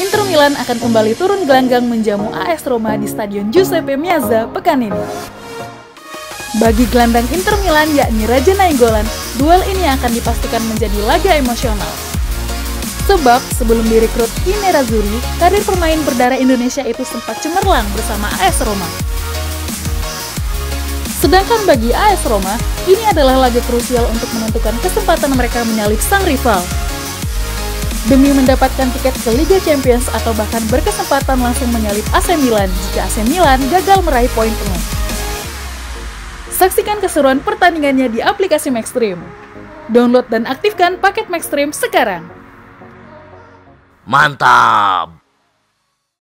Inter Milan akan kembali turun gelanggang menjamu AS Roma di Stadion Giuseppe Meazza pekan ini. Bagi gelandang Inter Milan yakni Raja Nainggolan, duel ini akan dipastikan menjadi laga emosional. Sebab sebelum direkrut di Nerazzurri, karir pemain berdarah Indonesia itu sempat cemerlang bersama AS Roma. Sedangkan bagi AS Roma, ini adalah laga krusial untuk menentukan kesempatan mereka menyalip sang rival. Demi mendapatkan tiket ke Liga Champions atau bahkan berkesempatan langsung menyalip AC Milan jika AC Milan gagal meraih poin penuh. Saksikan keseruan pertandingannya di aplikasi Maxstream. Download dan aktifkan paket Maxstream sekarang. Mantap!